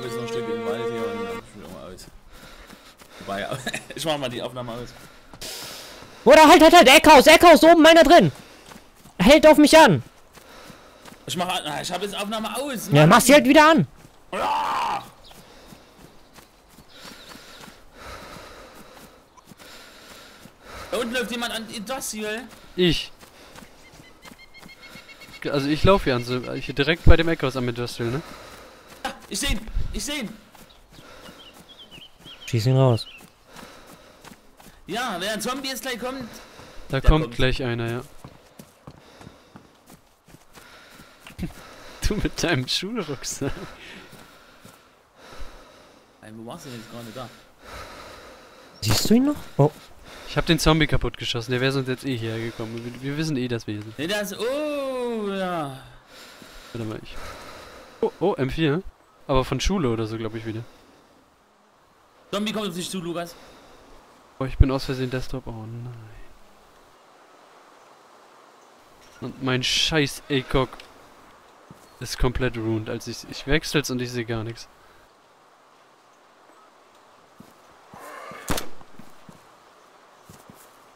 komme jetzt noch ein Stück den Wald hier und dann wir mal aus. Wobei, ich mach mal die Aufnahme aus. Oder halt, halt, halt, Eckhaus, Eckhaus, oben meiner drin. Hält auf mich an. Ich mach, ich habe jetzt Aufnahme aus. Ja, mach sie halt wieder an. Ja. Da unten läuft jemand an Industrial. Ich. Also ich laufe hier an so, hier direkt bei dem Eckhaus am Industrial, ne? Ja, ich seh ihn, ich seh ihn. Schieß ihn raus. Ja, wenn ein Zombie jetzt gleich kommt. Da kommt, kommt. gleich einer, ja. du mit deinem Schulrucksack. Nein, wo warst du denn jetzt gerade da? Siehst du ihn noch? Oh, Ich hab den Zombie kaputt geschossen, der wäre sonst jetzt eh hierher gekommen. Wir, wir wissen eh, dass wir hier sind. Ne, das. Oh, ja. Warte mal, ich. Oh, oh, M4. Aber von Schule oder so, glaube ich wieder. Zombie kommt auf dich zu, Lukas. Oh, ich bin aus Versehen Desktop. Oh nein. Und mein scheiß ACOG ist komplett ruined. Also ich, ich wechsel's und ich sehe gar nichts.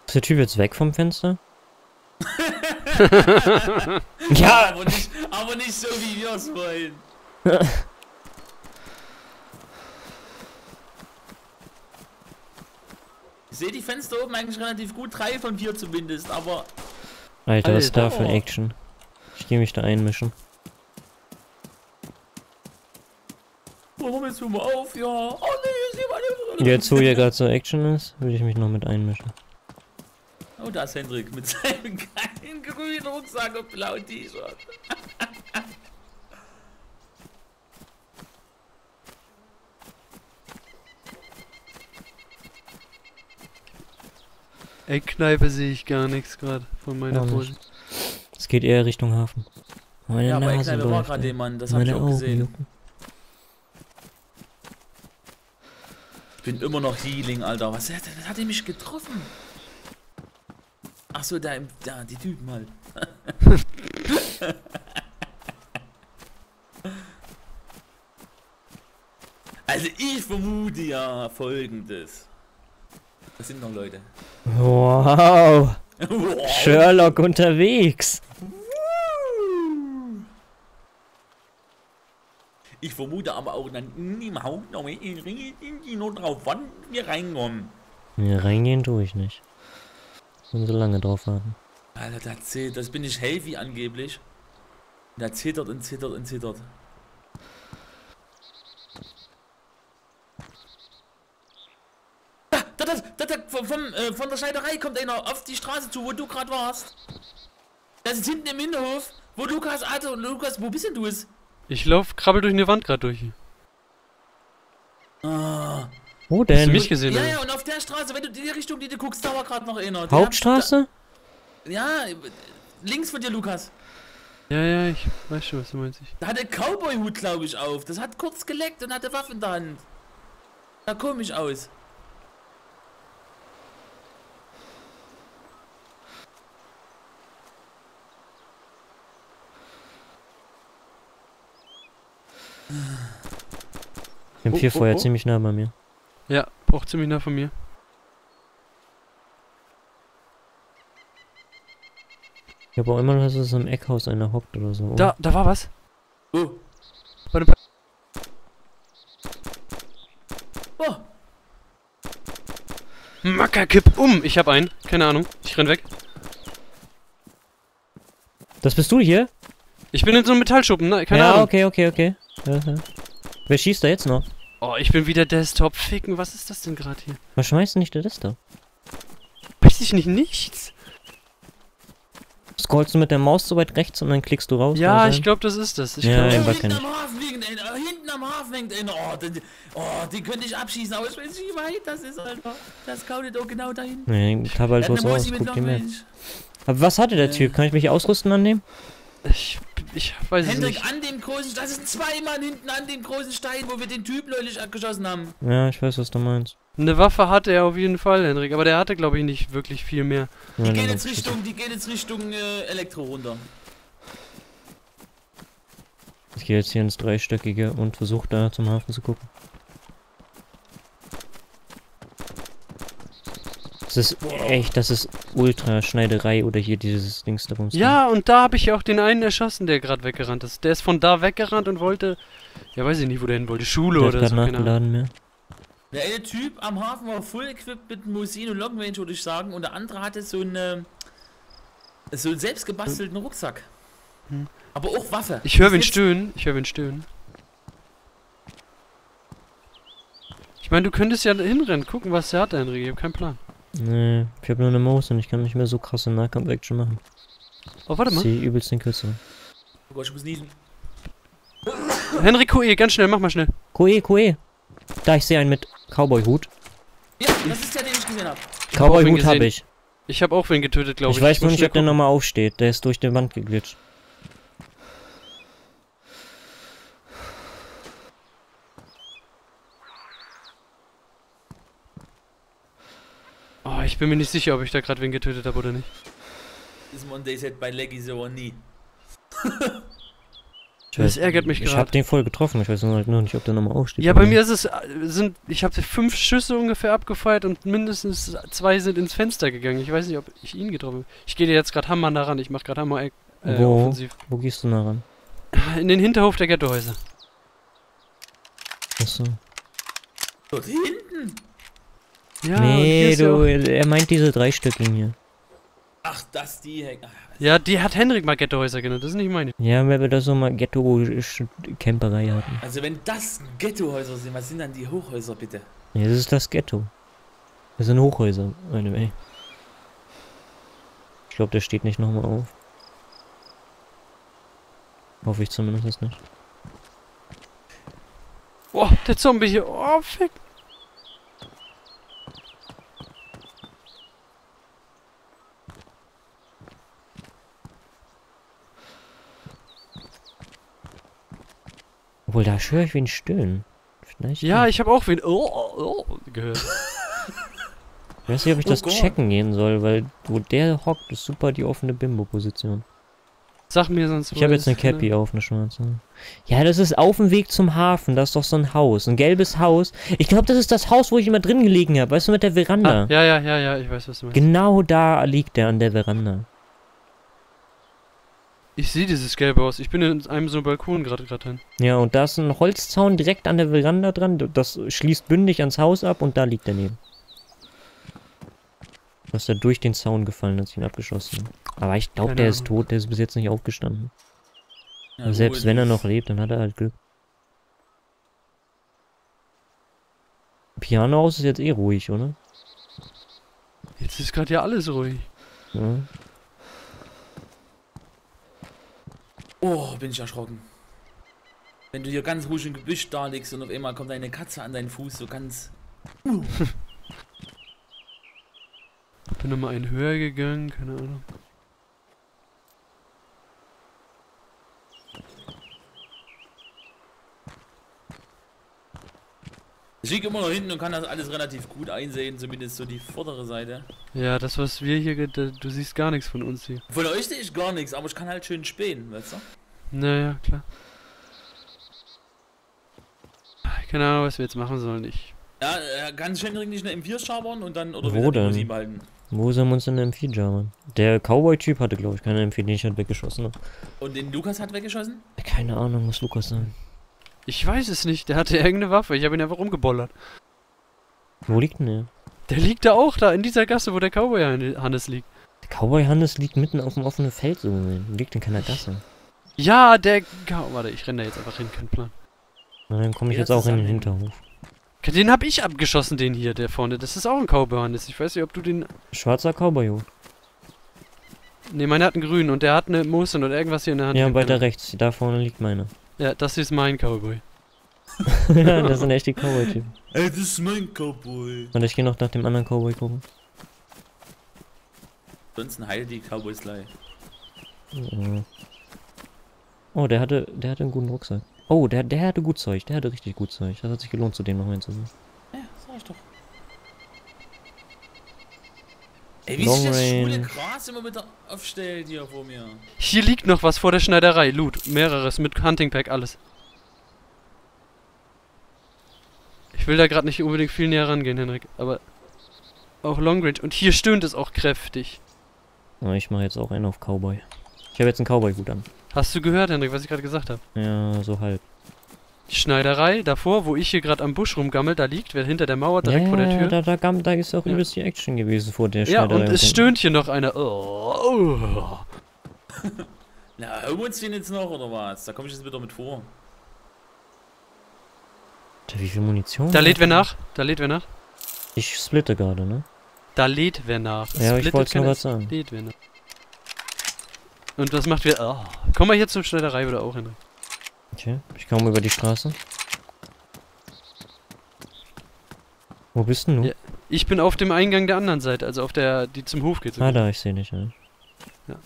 ist der Typ jetzt weg vom Fenster? ja, Aber nicht, aber nicht so, wie wir es wollen. Ich sehe die Fenster oben eigentlich relativ gut, drei von vier zumindest, aber Alter, was ist da für Action? Ich gehe mich da einmischen. warum jetzt mal auf? Ja. Oh nee, ist jemand. Jetzt, wo hier gerade so Action ist, will ich mich noch mit einmischen. Oh, da ist Hendrik mit seinem geilen grünen Rucksack und blauen T-Shirt. Eckkneipe sehe ich gar nichts gerade von meiner Pose. nicht. Es geht eher Richtung Hafen. Meine Ja, aber Nase Eckkneipe war gerade jemand, das hab ich auch Augen gesehen. jucken. Ich bin immer noch Healing, Alter. Was hat, was hat er mich getroffen? Ach so, da, im- da die Typen halt. also ich vermute ja folgendes. Das sind noch Leute. Wow, Wow. Sherlock unterwegs. Ich vermute aber auch dann im Haupt noch die nur drauf, wann wir reinkommen. Hier reingehen tue ich nicht. Müssen so lange drauf warten. Alter, da zählt, das bin ich heavy angeblich. Da zittert und zittert und zittert. Da, da, da, da, da vom, vom, äh, von der Schneiderei kommt einer auf die Straße zu, wo du gerade warst. Das ist hinten im Hinterhof, wo Lukas, Alter, Lukas, wo bist denn du es? Ich lauf, krabbel durch eine Wand gerade durch. Ah. Wo Hast du denn? mich gesehen? Ja, ja, und auf der Straße, wenn du in die Richtung, die du guckst, da war gerade noch einer. Der Hauptstraße? Hat, ja, links von dir, Lukas. ja, ja, ich weiß schon, was du meinst. Da hatte Cowboy-Hut, glaube ich, auf. Das hat kurz geleckt und hatte Waffe in der Hand. Sah komisch aus. Ich hab vier Oh, oh, Feuer oh. ziemlich nah bei mir. ja, braucht ziemlich nah von mir. Ich habe auch immer noch, dass es im Eckhaus einer hockt oder so. Da, da war was. Oh. Bei dem Pa- Oh. Macker, kipp um! Ich hab einen. Keine Ahnung. Ich renn weg. Das bist du hier? Ich bin in so einem Metallschuppen, ne? Keine ja, Ahnung. okay, okay, okay. Ja, ja. Wer schießt da jetzt noch? Oh, ich bin wieder Desktop. Ficken, was ist das denn gerade hier? Was schmeißt denn nicht der Liste? Weiß ich nicht, nichts. Scrollst du mit der Maus so weit rechts und dann klickst du raus? Ja, ich glaube, das ist das. Ich Ja, glaub. Oh, hinten am Hafen hängt einer. Hinten am Hafen hängt einer. Oh, die, oh, die könnte ich abschießen, aber ich weiß nicht, wie weit das ist, Alter. Das kautet auch genau dahin. Nee, ich hab halt was aus, guck Map. Longrange. Aber was hatte der Äh. Typ? Kann ich mich ausrüsten an dem? Ich, ich weiß es Hendrik, nicht. an dem großen, das sind zwei Mann hinten an dem großen Stein, wo wir den Typ neulich abgeschossen haben. Ja, ich weiß, was du meinst. Eine Waffe hatte er auf jeden Fall, Henrik. Aber der hatte, glaube ich, nicht wirklich viel mehr. Ja, Die dann gehen jetzt ich Richtung, die gehen jetzt Richtung äh, Elektro runter. Ich Ich gehe jetzt hier ins Dreistöckige und versuche da zum Hafen zu gucken. Das ist echt, das ist Ultraschneiderei oder hier dieses Dings da rumstehen. Ja, und da habe ich auch den einen erschossen, der gerade weggerannt ist. Der ist von da weggerannt und wollte. Ja, weiß ich nicht, wo der hin wollte. Schule der hat oder grad so. Nachgeladen mehr. Der eine Typ am Hafen war full equipped mit Musin und Long Range, würde ich sagen, und der andere hatte so eine so einen selbst gebastelten Rucksack. Hm. Aber auch Waffe. Ich höre wen jetzt- stöhnen. Ich höre wen stöhnen. Ich meine, du könntest ja hinrennen, gucken, was der hat, Henry. Ich hab keinen Plan. Nee, ich habe nur eine Maus und ich kann nicht mehr so krasse Nahkampf-Action machen. Oh, warte mal. sehe übelst den Kürzeren. Oh Gott, ich muss niesen. Henry QE, ganz schnell, mach mal schnell. Koe, Koe. Da, ich sehe einen mit Cowboy-Hut. Ja, das ist der, den ich gesehen habe. Cowboy-Hut habe ich. Ich habe auch wen getötet, glaube ich. Ich weiß nur nicht, ob der nochmal aufsteht. Der ist durch die Wand geglitscht. Oh, ich bin mir nicht sicher, ob ich da gerade wen getötet habe oder nicht. Ist Monday Set bei Leggy so nie. Ich Das ärgert mich Ich gerade. habe den voll getroffen. Ich weiß nur halt nur nicht, ob der nochmal aufsteht. Ja, oder bei nicht. mir ist es, äh, sind, ich habe fünf Schüsse ungefähr abgefeuert und mindestens zwei sind ins Fenster gegangen. Ich weiß nicht, ob ich ihn getroffen habe. Ich gehe dir jetzt gerade Hammer nah ran. Ich mache gerade Hammer äh, Wo? offensiv. Wo gehst du nah ran? In den Hinterhof der Ghettohäuser. Achso. Dort hinten. Ja, nee, du, er meint diese drei Stückchen hier. Ach, das die hängen. Ach, Ja, die hat Henrik mal Ghettohäuser genannt. Das ist nicht meine. Ja, weil wir da so mal Ghetto-Camperei hatten. Also wenn das Ghettohäuser sind, was sind dann die Hochhäuser bitte? Ja, das ist das Ghetto. Das sind Hochhäuser, anyway. Ich glaube, der steht nicht nochmal auf. Hoffe ich zumindest nicht. Oh, der Zombie hier. Oh, fick. Obwohl, da höre ich wen stöhnen. Vielleicht Ja, ich habe auch wen oh, oh, oh, gehört. ich weiß nicht, ob ich Oh das Gott. checken gehen soll, weil wo der hockt, ist super die offene Bimbo-Position. Sag mir sonst. Ich habe jetzt eine ist, ne? Cappy auf, eine schwarze. Ja, das ist auf dem Weg zum Hafen. Das ist doch so ein Haus. Ein gelbes Haus. Ich glaube, das ist das Haus, wo ich immer drin gelegen habe. Weißt du, mit der Veranda. Ah, ja, ja, ja, ja, ich weiß, was du meinst. Genau da liegt der an der Veranda. Ich sehe dieses gelbe Haus. Ich bin in einem so Balkon gerade gerade hin. Ja, und da ist ein Holzzaun direkt an der Veranda dran. Das schließt bündig ans Haus ab und da liegt er neben. Du hast da durch den Zaun gefallen, als ich ihn abgeschossen. Aber ich glaube, der ist tot. Der ist bis jetzt nicht aufgestanden. Ja, Aber selbst wenn er noch lebt, dann hat er halt Glück. Pianohaus ist jetzt eh ruhig, oder? Jetzt ist gerade ja alles ruhig. Ja. Oh, bin ich erschrocken. Wenn du hier ganz ruhig im Gebüsch da liegst und auf einmal kommt eine Katze an deinen Fuß, so ganz. Bin nochmal einen höher gegangen, keine Ahnung. Ich liege immer noch hinten und kann das alles relativ gut einsehen, zumindest so die vordere Seite. Ja, das, was wir hier. Du siehst gar nichts von uns hier. Von euch sehe ich gar nichts, aber ich kann halt schön spähen, weißt du? Naja, klar. Keine Ahnung, was wir jetzt machen sollen. Ich. Ja, äh, ganz schön nicht eine M4 schabern und dann oder Wo die denn? Musik behalten. Wo sollen wir uns denn eine MP jammern? Der Cowboy-Typ hatte, glaube ich, keine MP, den ich halt weggeschossen habe. Und den Lukas hat weggeschossen? Keine Ahnung, muss Lukas sein. Ich weiß es nicht. Der hatte irgendeine Waffe. Ich habe ihn einfach rumgebollert. Wo liegt denn der? Der liegt da auch da in dieser Gasse, wo der Cowboy Han- Hannes liegt. Der Cowboy Hannes liegt mitten auf dem offenen Feld so. Liegt in keiner Gasse. Ja, der. Cow- Warte, ich renne da jetzt einfach hin, kein Plan. Na, dann komme ich jetzt auch in den. Hinterhof. Den hab ich abgeschossen, den hier, der vorne. Das ist auch ein Cowboy Hannes. Ich weiß nicht, ob du den. Schwarzer Cowboy-Hut. Ne, meiner hat einen grünen und der hat eine Mustang oder irgendwas hier in der Hand. Ja, weiter rechts. Da vorne liegt meiner. Ja, das ist mein Cowboy. ja, das sind echt die Cowboy-Typen. Ey, das ist mein Cowboy. Und ich gehe noch nach dem anderen Cowboy gucken. Ansonsten heil die Cowboys gleich. Ja. Oh, der hatte, der hatte einen guten Rucksack. Oh, der, der hatte gut Zeug. Der hatte richtig gut Zeug. Das hat sich gelohnt, zu dem noch hinzusehen. Ja, sag ich doch. Ey, wie Long sich das Rain. schwule Gras immer wieder aufstellt hier vor mir. Hier liegt noch was vor der Schneiderei. Loot. Mehreres mit Hunting Pack, alles. Ich will da gerade nicht unbedingt viel näher rangehen, Henrik. Aber auch Long Range. Und hier stöhnt es auch kräftig. Na, ich mache jetzt auch einen auf Cowboy. Ich habe jetzt einen Cowboy-Gut an. Hast du gehört, Henrik, was ich gerade gesagt habe? Ja, so halb. Die Schneiderei davor, wo ich hier gerade am Busch rumgammel, da liegt, wer hinter der Mauer, Ja, direkt vor der ja, Tür. da, da, kam, da ist auch Ja. übelst die Action gewesen vor der Ja, Schneiderei und es stöhnt hier noch einer. Oh, oh. Na, hören wir uns den jetzt noch oder was? Da komme ich jetzt wieder mit vor. Alter, Wie viel Munition? Da lädt wer nach. Da lädt wer nach. Ich splitte gerade, ne? Da lädt wer nach. Ja, aber ich Splittet wollt's nur grad sagen. Lädt wer nach. Und was macht wer? Oh. Komm mal hier zur Schneiderei oder auch, Henrik. Okay, ich komme über die Straße. Wo bist denn du? Ja. Ich bin auf dem Eingang der anderen Seite, also auf der, die zum Hof geht. Ah, da, ich sehe dich, ja.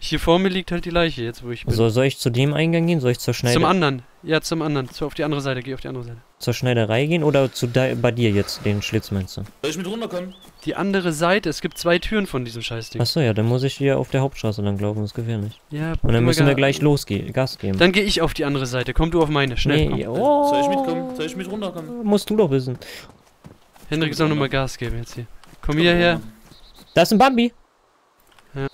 Hier vor mir liegt halt die Leiche, jetzt wo ich bin. So, soll ich zu dem Eingang gehen? Soll ich zur, zum Schneide anderen. Ja, zum anderen. Zu, auf die andere Seite. Geh auf die andere Seite. zur Schneiderei gehen oder zu bei dir jetzt, den Schlitz meinst du? Soll ich mit runterkommen? Die andere Seite. Es gibt zwei Türen von diesem Scheißding. Achso, ja, dann muss ich hier auf der Hauptstraße lang laufen, das ist gefährlich. Ja, Und dann müssen wir gleich losgehen, Gas geben. Dann gehe ich auf die andere Seite. Komm du auf meine. Schnell. Nee, komm. oh, Soll ich mitkommen? Soll ich mit runterkommen? Musst du doch wissen. Henrik soll nochmal Gas geben jetzt hier. Komm hierher. Da ist ein Bambi. Hallo.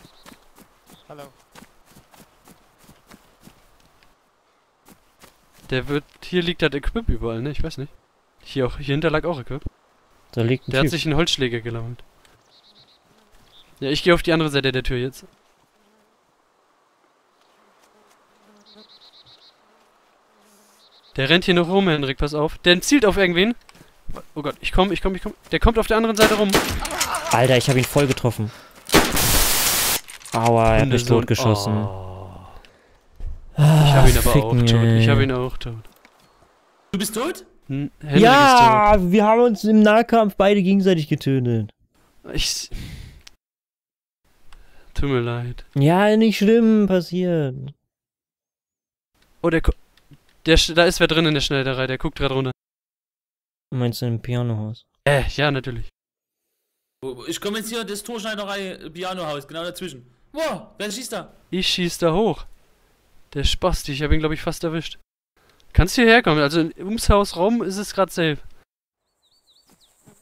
Der wird. Hier liegt halt Equip überall, ne? Ich weiß nicht. Hier auch. Hier hinter lag auch Equip. Da liegt ein Der hat Typ. sich einen Holzschläger gelauert. Ja, ich gehe auf die andere Seite der Tür jetzt. Der rennt hier noch rum, Henrik, pass auf. Der zielt auf irgendwen. Oh Gott, ich komm, ich komm, ich komm. Der kommt auf der anderen Seite rum. Alter, ich habe ihn voll getroffen. Aua, er hat mich totgeschossen. Oh. Ich habe ihn aber auch ficken, tot. Ich habe ihn auch tot. Du bist tot? Hm, Ja, wir haben uns im Nahkampf beide gegenseitig getötet. tot. Ich. Tut mir leid. Ja, nicht schlimm, passiert. Oh, der. ko- der sch- da ist wer drin in der Schneiderei, der guckt gerade runter. Meinst du im Pianohaus? Äh, ja, natürlich. Ich komme jetzt hier das Torschneiderei Pianohaus, genau dazwischen. Wow, wer schießt da? Ich schieß da hoch. Der Spasti, ich habe ihn, glaube ich, fast erwischt. Kannst hierher kommen, also ums Haus rum ist es gerade safe.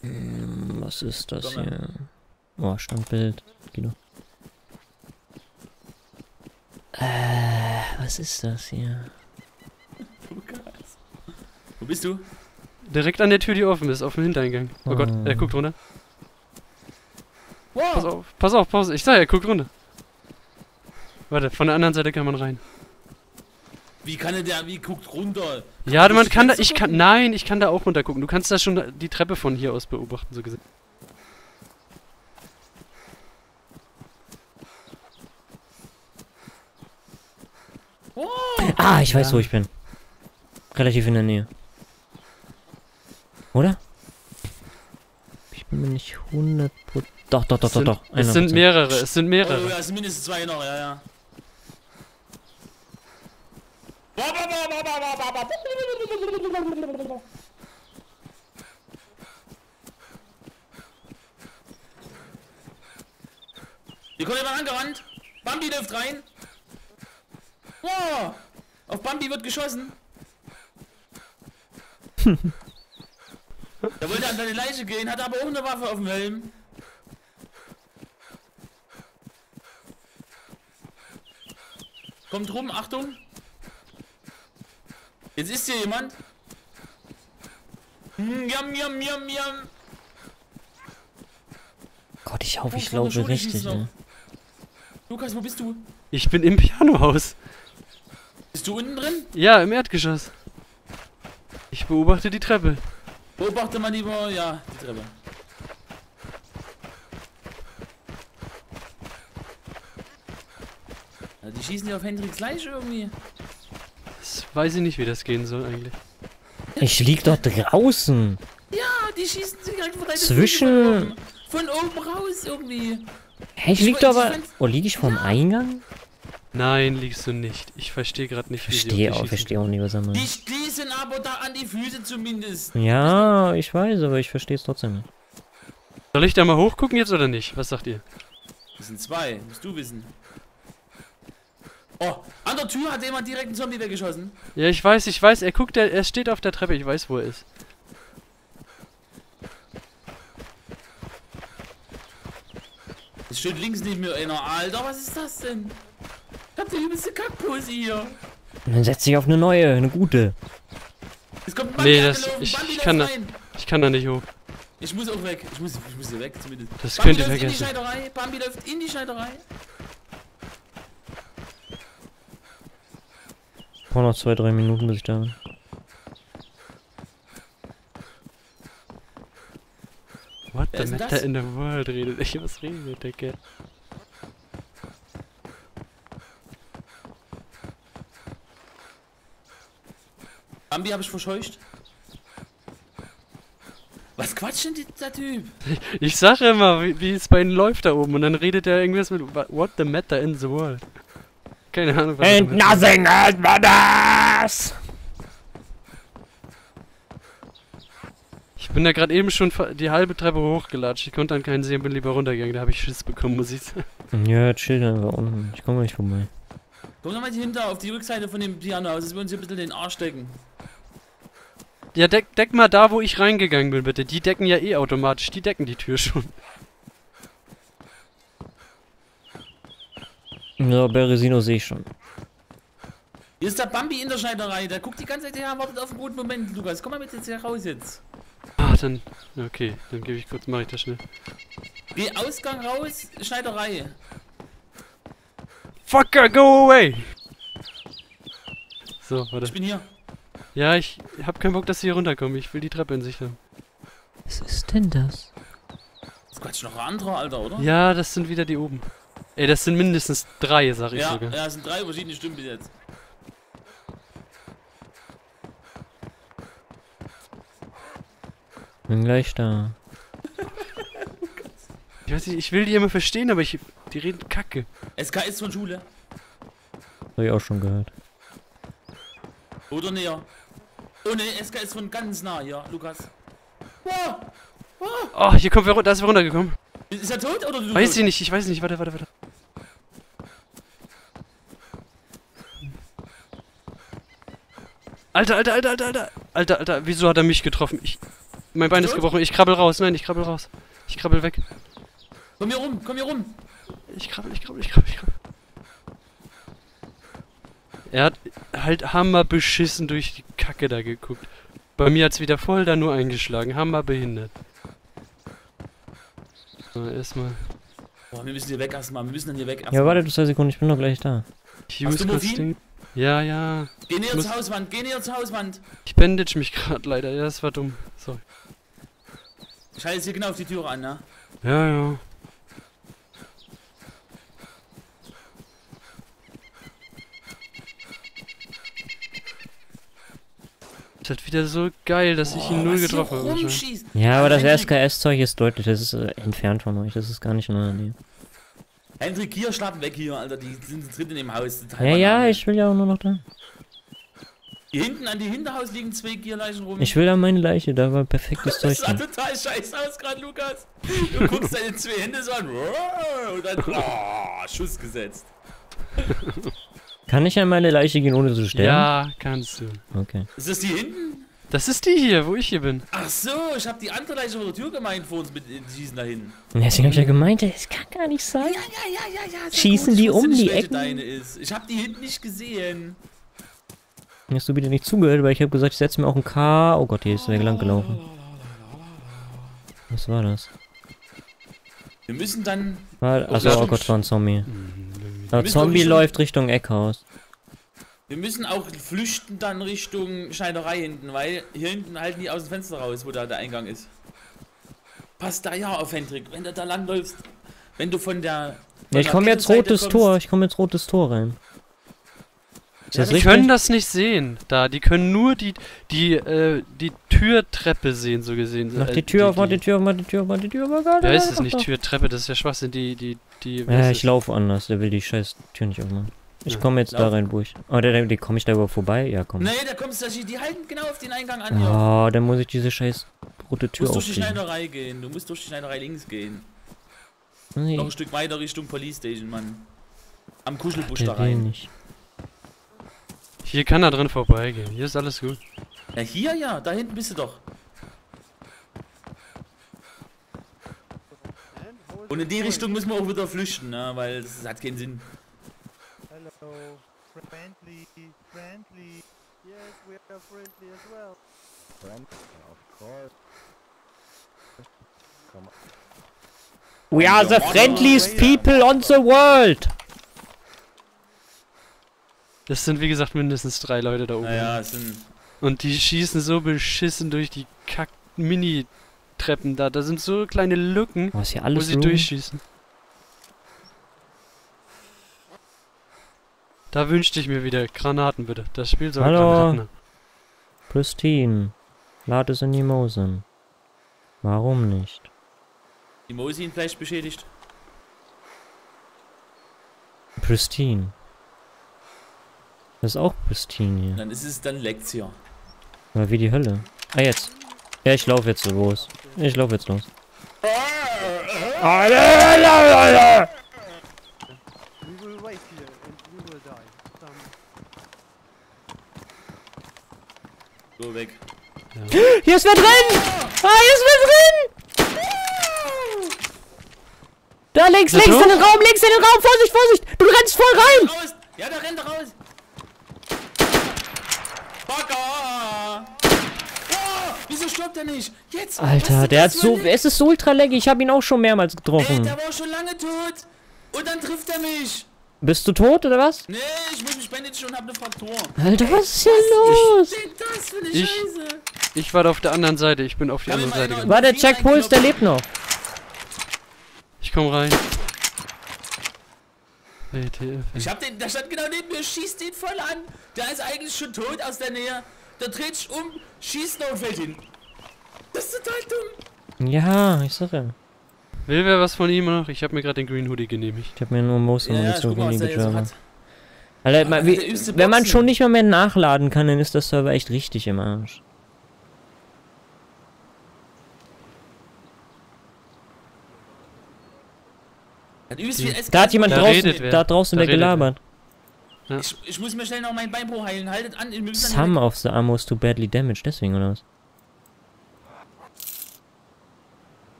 Hm, was ist das Komm hier? Oh, Standbild. Kilo. Äh, was ist das hier? Wo bist du? Direkt an der Tür, die offen ist, auf dem Hintereingang. Oh Gott, Oh. er guckt runter. Pass Wow. auf, pass auf, pass auf. Ich sag, er guckt runter. Warte, von der anderen Seite kann man rein. Wie kann denn der, wie guckt runter? Ja, man kann da, ich kann, nein, ich kann da auch runter gucken. Du kannst da schon die Treppe von hier aus beobachten, so gesehen. Wow. Ah, ich weiß, Ja. wo ich bin. Relativ in der Nähe. Oder? Ich bin mir nicht 100 Doch, doch, doch, doch, Es sind, doch. es sind 100%. mehrere, es sind Oh, mehrere. ja, es sind mindestens zwei noch, ja, ja. Hier kommt jemand angerannt. Bambi läuft rein. Wow. Auf Bambi wird geschossen. Der wollte an seine Leiche gehen, hat aber auch eine Waffe auf dem Helm. Kommt rum, Achtung. Jetzt ist hier jemand. Yam, yam, yam, yam. Gott, ich hoffe, Oh, ich glaube Schule richtig, ey. Lukas, wo bist du? Ich bin im Pianohaus. Bist du unten drin? Ja, im Erdgeschoss. Ich beobachte die Treppe. Beobachte mal lieber, ja, die Treppe. Ja, die schießen ja auf Hendricks Leiche irgendwie. Weiß ich nicht, wie das gehen soll eigentlich. Ich lieg dort draußen. Ja, die schießen sich direkt vor deine Zwischen- Von oben, raus irgendwie. Hä, ich Ich lieg doch aber... Oh, lieg ich vorm Eingang? Nein, liegst du nicht. Ich verstehe gerade nicht, wie Verstehe auch, verstehe auch nicht, was er meint. Die schließen aber da an die Füße zumindest. Ja, ich weiß, aber ich verstehe es trotzdem nicht. Soll ich da mal hochgucken jetzt oder nicht? Was sagt ihr? Das sind zwei, musst du wissen. Oh, an der Tür hat jemand direkt einen Zombie weggeschossen. Ja, ich weiß, ich weiß. Er guckt, er, er steht auf der Treppe. Ich weiß, wo er ist. Es steht links neben mir einer. Alter, was ist das denn? Ich hab die übelste Kackpose hier. Und dann setz dich auf eine neue, eine gute. Es kommt ein Bambi Nee, das, ich, Bambi ich kann da, ich kann da nicht hoch. Ich muss auch weg. Ich muss, ich muss hier weg zumindest. Das Bambi könnt ihr läuft in die Schneiderei. Bambi läuft in die Schneiderei. Brauche noch zwei, drei Minuten, bis ich da bin. What Wer the ist denn matter das? in the world redet ich? Was redet der Cat? Bambi habe ich verscheucht. Was quatscht denn dieser Typ? Ich sag immer, wie, wie es bei ihnen läuft da oben und dann redet er irgendwas mit "Wha- What the matter in the world? Keine Ahnung, was And damit- nothing else matters! Ich bin da gerade eben schon die halbe Treppe hochgelatscht. Ich konnte dann keinen sehen, bin lieber runtergegangen. Da habe ich Schiss bekommen, muss ich sagen. Ja, chill einfach unten. Ich komme gleich vorbei. Komm doch mal hier hinter auf die Rückseite von dem Pianohaus, dass wir uns hier ein bisschen den Arsch decken. Ja, deck, deck mal da, wo ich reingegangen bin, bitte. Die decken ja eh automatisch. Die decken die Tür schon. Ja, Beresino sehe ich schon. Hier ist der Bambi in der Schneiderei. Der guckt die ganze Zeit her, wartet auf einen guten Moment. Lukas, komm mal mit jetzt hier raus jetzt. Ah, dann. Okay, dann gebe ich kurz, mache ich das schnell. Geh Ausgang raus, Schneiderei. Fucker, go away! So, warte. Ich bin hier. Ja, ich hab keinen Bock, dass sie hier runterkommen. Ich will die Treppe in sich haben. Was ist denn das? Das quatscht noch ein anderer, Alter, oder? Ja, das sind wieder die oben. Ey, das sind mindestens drei, sag ich ja, sogar. ja, es sind drei verschiedene Stimmen bis jetzt. Bin gleich da. Ich weiß nicht, ich will die immer verstehen, aber ich. Die reden kacke. SKS von Schule. Hab ich auch schon gehört. Oder näher. Oh ne, SKS von ganz nah hier, Lukas. Wow. Oh, hier kommt wer runter. Da ist wer runtergekommen. Ist er tot oder du Weiß tot? ich nicht, ich weiß nicht. Warte, warte, warte. Alter, Alter, Alter, Alter, Alter. Alter, Alter, wieso hat er mich getroffen? Ich. Mein Bein ist gebrochen. Ich krabbel raus. Nein, ich krabbel raus. Ich krabbel weg. Komm hier rum, komm hier rum. Ich krabbel, ich krabbel, ich krabbel, ich krabbel. Er hat halt hammerbeschissen durch die Kacke da geguckt. Bei mir hat's wieder voll da nur eingeschlagen. Hammerbehindert. So, erstmal. Boah, wir müssen hier weg erstmal. Wir müssen dann hier weg erstmal. Ja, warte du zwei Sekunden, ich bin doch gleich da. Ich Hast use du kurz Morphin? Ja, ja. Geh näher zur Hauswand, geh näher zur Hauswand. Ich bandage mich gerade leider. Ja, das war dumm. Sorry. Ich halte jetzt hier genau auf die Türe an, ne? Ja, ja. Ist halt wieder so geil, dass ich ihn Boah, null getroffen habe. Ja, aber das SKS-Zeug ist deutlich, das ist äh, entfernt von euch, das ist gar nicht in eurer Nähe. Hendrik, hier, schlappen weg hier, Alter. Die sind drin in dem Haus. Ja, ja, ich will ja auch nur noch da. Hier hinten an die Hinterhaus liegen zwei Gierleichen rum. Ich will da meine Leiche, da war perfektes das Zeug sah drin. total scheiße aus gerade, Lukas. Du guckst deine zwei Hände so an. Und dann, oh, Schuss gesetzt. Kann ich an meine Leiche gehen, ohne zu sterben? Ja, kannst du. Okay. Ist das die hinten? Das ist die hier, wo ich hier bin. Ach so, ich hab die andere Leiche vor der Tür gemeint vor uns mit die schießen dahin. Deswegen hab ich ja gemeint, das kann gar nicht sein. Ja, ja, ja, ja, ja. Schießen gut. die um nicht, die Ecken? deine ist. Ich hab die hinten nicht gesehen. Hast du wieder nicht zugehört, weil ich habe gesagt, ich setze mir auch ein K. Oh Gott, hier ist der lang gelaufen. Was war das? Wir müssen dann. Oh, achso, das oh. Gott, war ein Zombie. Der müssen Zombie läuft Richtung Eckhaus. Wir müssen auch flüchten dann Richtung Schneiderei hinten, weil hier hinten halten die aus dem Fenster raus, wo da der Eingang ist. Pass da ja auf, Hendrik, wenn du da langläufst. Wenn du von der. Ja, von ich der komme jetzt rotes kommst- Tor, ich komme jetzt rotes Tor rein. Das Die richtig? können das nicht sehen. Da, die können nur die, die, äh, die Türtreppe sehen, so gesehen. Mach Äh, die Tür auf, mach die Tür auf, mach die Tür auf, mach die Tür auf. oh Gott, Ja, ist es nicht. Türtreppe, das ist ja Schwachsinn. Die, die, die. Ja, ich laufe anders, der will die scheiß Tür nicht aufmachen. Ich Ja. komme jetzt da Lauf. rein, wo ich. Oh, der, der, komme ich da überhaupt vorbei? Ja, komm. Nee, da kommst du, die halten genau auf den Eingang an hier. Oh, dann muss ich diese scheiß rote Du Tür musst durch die. Schneiderei gehen. Du musst durch die Schneiderei links gehen. Nee, Noch ein Stück weiter Richtung Police Station, Mann. Am Kuschelbusch da der will rein. nicht. Hier kann er drin vorbeigehen. Hier ist alles gut. Ja, hier ja, da hinten bist du doch. Und in die Richtung müssen wir auch wieder flüchten, ne? weil das hat keinen Sinn. Hello, friendly, friendly. Yes, we are friendly as well. Friendly, of course. Come on. We are the friendliest people on the world! Das sind wie gesagt mindestens drei Leute da oben. Naja, es sind. Und die schießen so beschissen durch die kack Mini-Treppen da. Da sind so kleine Lücken, wo sie Room? durchschießen. Da wünschte ich mir wieder Granaten, bitte. Das Spiel soll Hallo. Granaten haben. Pristine. Lade es in die Mosen. Warum nicht? Die Mosin vielleicht beschädigt. Pristine. Das ist auch pristine hier. Dann ist es dann Lektion. Aber wie die Hölle. Ah, jetzt. Ja, ich laufe jetzt so los. Ich laufe jetzt los. We will wait here and we will die. Some So weg. Hier ist wer drin! Ah, hier ist wer drin! Da links, Na links du? in den Raum, links in den Raum! Vorsicht, Vorsicht! Du rennst voll rein! Raus! Ja, da rennt er raus! Bagger! Oh, wieso stirbt er nicht? Jetzt! Alter, ist der hat so. Es ist so ultra laggy. Ich habe ihn auch schon mehrmals Ey, getroffen. der war schon lange tot! Und dann trifft er mich! Bist du tot oder was? Nee, ich muss mich bandagen und hab eine Fraktur. Alter, was ist hier los? Was ist denn das für eine Ich- Scheiße? Ich war da auf der anderen Seite. Ich bin auf die Kann andere Seite gegangen. Warte, Jack Puls, der lebt noch. Ich komm rein. WTF. Ich hab den, der stand genau neben mir, schießt den voll an. Der ist eigentlich schon tot aus der Nähe. Der dreht sich um, schießt noch und fällt hin. Das ist total dumm. Ja, ich sag ja. Will wer was von ihm noch? Ich habe mir gerade den Green Hoodie genehmigt. Ich hab mir nur Moos Ja, ja, ich so guck hat. Alter, der wie, wenn man schon nicht mal mehr nachladen kann, dann ist der Server echt richtig im Arsch. Da hat jemand Da draußen, da draußen Da der gelabert. Ich, ich muss mir schnell noch mein Beinbruch heilen. Haltet an, wir müssen Some of the ammo is too badly damaged, deswegen oder was?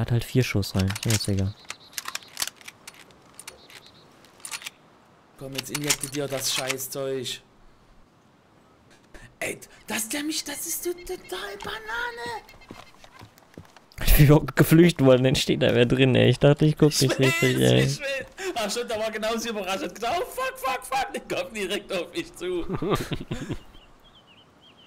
Er hat halt vier Schuss rein, ist mir jetzt egal. Komm, jetzt injekte dir das Scheißzeug. Ey, dass der mich, das ist total Banane. Ich bin überhaupt geflüchtet worden, dann steht da wer drin, ey. Ich dachte, ich guck Ich nicht richtig, ich ey. will. Ach schon, da war genauso überrascht. Gedacht, oh fuck, fuck, fuck. Der kommt direkt auf mich zu.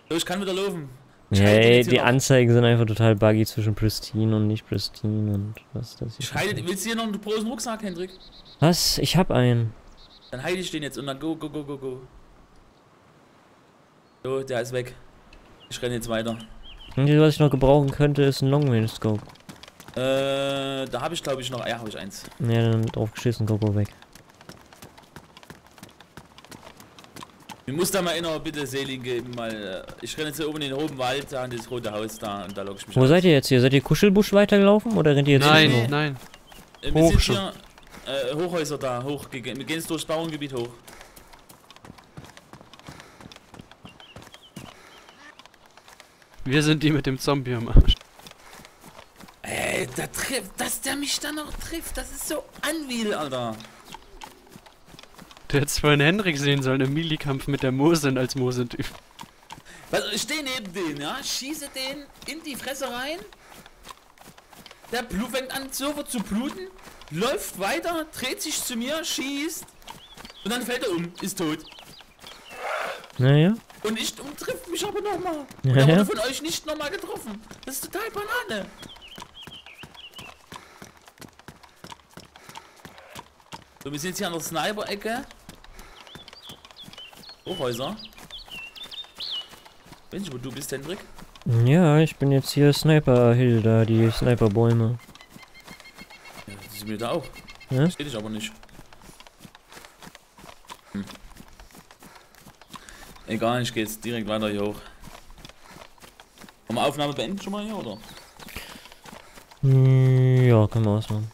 so, ich kann wieder laufen. Ich Ja, halte ey, jetzt hier die Anzeigen sind einfach total buggy zwischen Pristine und nicht Pristine und was das Ich hier? halte, willst du hier noch einen großen Rucksack, Hendrik? Was? Ich hab einen. Dann heile ich den jetzt und dann go, go, go, go, go. So, der ist weg. Ich renne jetzt weiter. Und was ich noch gebrauchen könnte, ist ein Long Range Scope. Äh, da habe ich glaube ich noch, ja, habe ich eins. Ja, dann drauf geschissen, go, go weg. Mir muss da mal einer bitte Seeling geben, mal. äh, Ich renne jetzt hier oben in den hohen Wald, da an das rote Haus da und da logge ich mich Wo aus. seid ihr jetzt hier? Seid ihr Kuschelbusch weitergelaufen oder rennt ihr jetzt Nein, hoch? nee. nein. Äh, wir Hoch sind schon. hier, äh, Hochhäuser da, hoch. Wir gehen jetzt durchs Bauerngebiet hoch. Wir sind die mit dem Zombie am Arsch. Ey, der trifft, dass der mich dann noch trifft, das ist so anwiel, Alter. Du hättest vorhin Hendrik sehen sollen im Melee-Kampf mit der Mosin als Mosin-Typ. Was, ich stehe neben den, ja, schieße den in die Fresse rein. Der Blut fängt an so zu bluten, läuft weiter, dreht sich zu mir, schießt und dann fällt er um, ist tot. Naja. Und ich trifft mich aber nochmal. Und Ja, er wurde von euch nicht nochmal getroffen. Das ist total Banane. So, wir sind jetzt hier an der Sniper-Ecke. Hochhäuser. Weiß nicht, wo du bist, Hendrik. Ja, ich bin jetzt hier Sniper Hill, da die Sniper-Bäume. Ja, die sind wir da auch. Ja? Steht ich aber nicht. Hm. Egal, ich gehe jetzt direkt weiter hier hoch. Haben wir Aufnahme beenden schon mal hier, oder? Ja, können wir ausmachen.